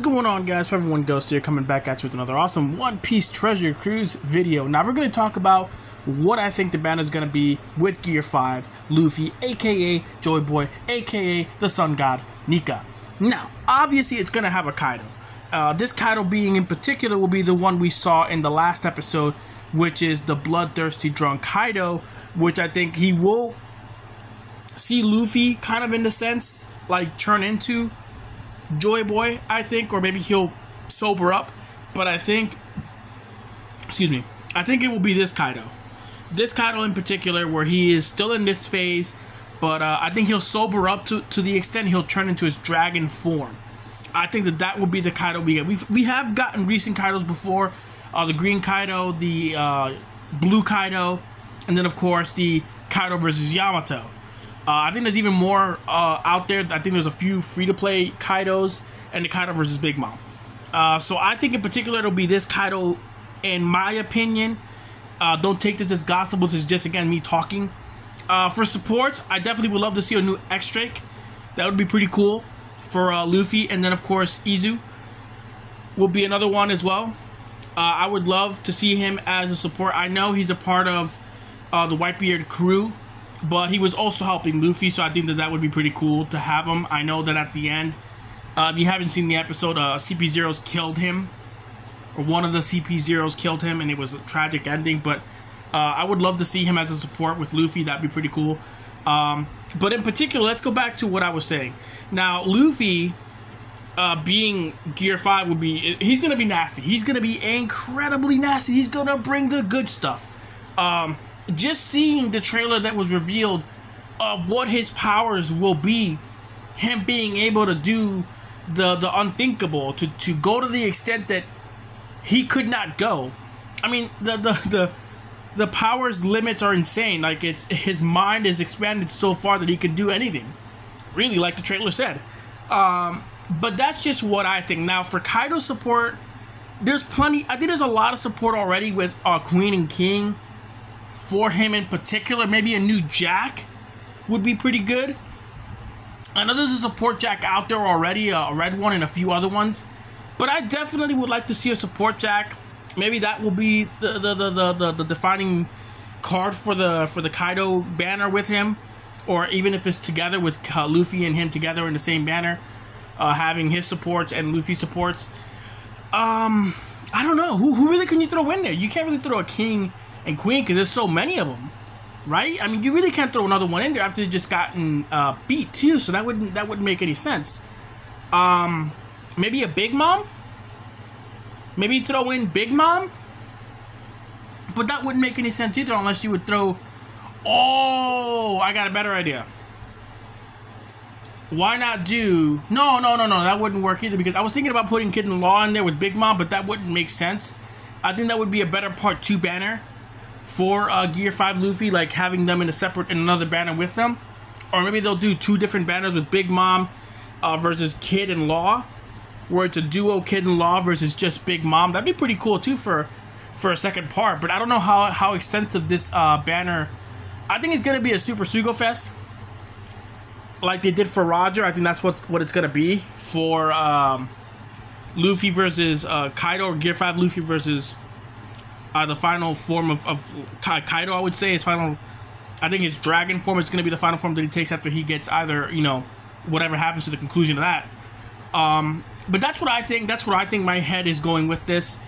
going on guys? Everyone Ghost here coming back at you with another awesome One Piece Treasure Cruise video. Now we're going to talk about what I think the banner is going to be with Gear 5, Luffy, aka Joy Boy, aka the Sun God, Nika. Now, obviously it's going to have a Kaido. Uh, this Kaido being in particular will be the one we saw in the last episode, which is the bloodthirsty drunk Kaido, which I think he will see Luffy kind of in the sense like turn into Joy Boy, I think, or maybe he'll sober up. But I think, excuse me, I think it will be this Kaido. This Kaido in particular, where he is still in this phase, but uh, I think he'll sober up to, to the extent he'll turn into his dragon form. I think that that will be the Kaido we get. We've, we have gotten recent Kaidos before uh, the green Kaido, the uh, blue Kaido, and then, of course, the Kaido versus Yamato. Uh, I think there's even more uh, out there. I think there's a few free to play Kaidos and the Kaido versus Big Mom. Uh, so I think in particular it'll be this Kaido, in my opinion. Uh, don't take this as gospel. This is just again me talking. Uh, for support, I definitely would love to see a new X Drake. That would be pretty cool for uh, Luffy, and then of course Izo will be another one as well. I would love to see him as a support. I know he's a part of the Whitebeard crew but he was also helping Luffy, so I think that that would be pretty cool to have him. I know that at the end, uh, if you haven't seen the episode, uh, CP Zeros killed him, or one of the CP Zeros killed him, and it was a tragic ending. But uh, I would love to see him as a support with Luffy. That'd be pretty cool. Um, but in particular, let's go back to what I was saying. Now, Luffy. Uh, being Gear 5 would be, he's gonna be nasty. He's gonna be incredibly nasty. He's gonna bring the good stuff. Um, just seeing the trailer that was revealed of what his powers will be, him being able to do the the unthinkable, to to go to the extent that he could not go. I mean, the the the the powers limits are insane. Like it's his mind is expanded so far that he can do anything. Really, like the trailer said. Um, but that's just what I think. Now for Kaido support, there's plenty. I think there's a lot of support already with uh, Queen and King for him in particular. Maybe a new Jack would be pretty good. I know there's a support Jack out there already, a red one and a few other ones. But I definitely would like to see a support Jack. Maybe that will be the the, the, the, the, the defining card for the for the Kaido banner with him, or even if it's together with uh, Luffy and him together in the same banner, uh, having his supports and Luffy supports. Um, I don't know who who really can you throw in there. You can't really throw a king and Queen because there's so many of them, right? I mean, you really can't throw another one in there after they just gotten uh, beat too. So that wouldn't that wouldn't make any sense. Um, maybe a Big Mom. Maybe throw in Big Mom. But that wouldn't make any sense either unless you would throw. Oh, I got a better idea. Why not do? No, no, no, no. That wouldn't work either because I was thinking about putting Kid and Law in there with Big Mom, but that wouldn't make sense. I think that would be a better part two banner for uh, Gear 5 Luffy, like having them in a separate, in another banner with them. Or maybe they'll do two different banners with Big Mom uh, versus Kid and Law, where it's a duo Kid and Law versus just Big Mom. That'd be pretty cool too for for a second part. But I don't know how, how extensive this uh, banner. I think it's gonna be a Super Sugo Fest, like they did for Roger. I think that's what what it's gonna be for um, Luffy versus uh, Kaido or Gear Five Luffy versus uh, the final form of, of Kaido, I would say, his final. I think his dragon form is going to be the final form that he takes after he gets either, you know, whatever happens to the conclusion of that. Um, but that's what I think. That's what I think my head is going with this.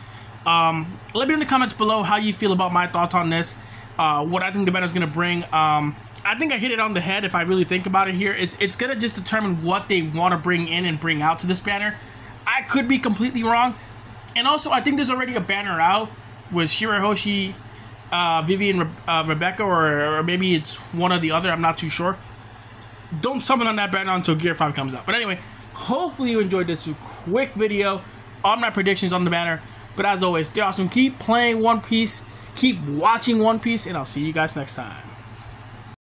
Um, let me know in the comments below how you feel about my thoughts on this. Uh, what I think the banner is going to bring. Um, I think I hit it on the head if I really think about it here. It's, it's going to just determine what they want to bring in and bring out to this banner. I could be completely wrong. And also, I think there's already a banner out with Shirahoshi, uh, Vivian, uh, Rebecca, or, or, maybe it's one or the other. I'm not too sure. Don't summon on that banner until Gear 5 comes out. But anyway, hopefully you enjoyed this quick video on my predictions on the banner. But as always, stay awesome. Keep playing One Piece. Keep watching One Piece. And I'll see you guys next time.